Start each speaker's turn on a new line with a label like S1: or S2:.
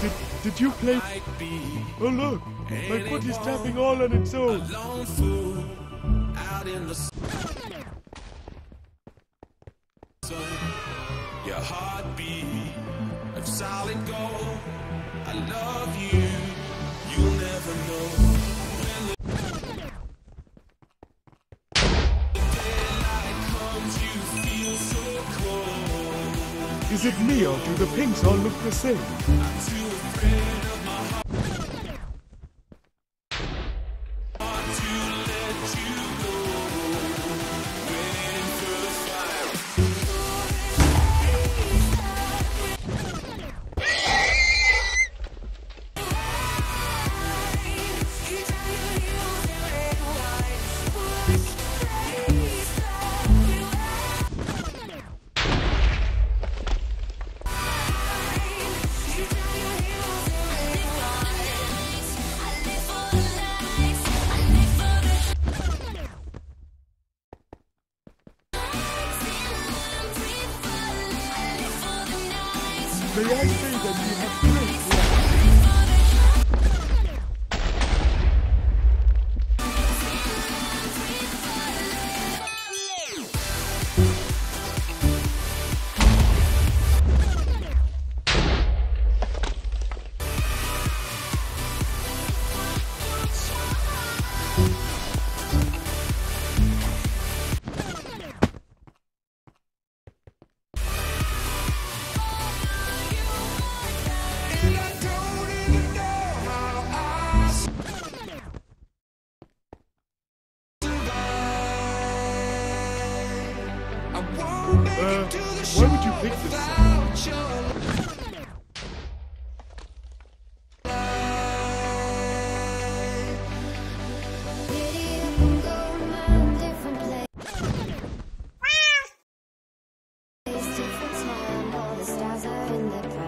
S1: Did you play? Oh look, my foot is tapping all on its own.
S2: Your heartbeat of solid gold. I love you. You'll never know.
S1: Is it me or do the pinks all look the same? May I say that you have Uh, why would you pick this
S2: song? the stars are in the